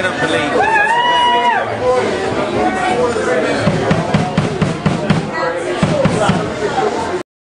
I don't believe